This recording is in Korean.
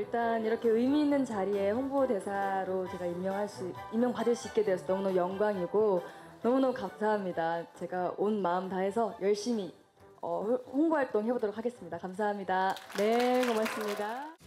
일단 이렇게 의미 있는 자리에 홍보대사로 제가 임명할 수, 임명받을 수 있게 되어서 너무너무 영광이고 너무너무 감사합니다. 제가 온 마음 다해서 열심히 어, 홍보 활동 해보도록 하겠습니다. 감사합니다. 네, 고맙습니다.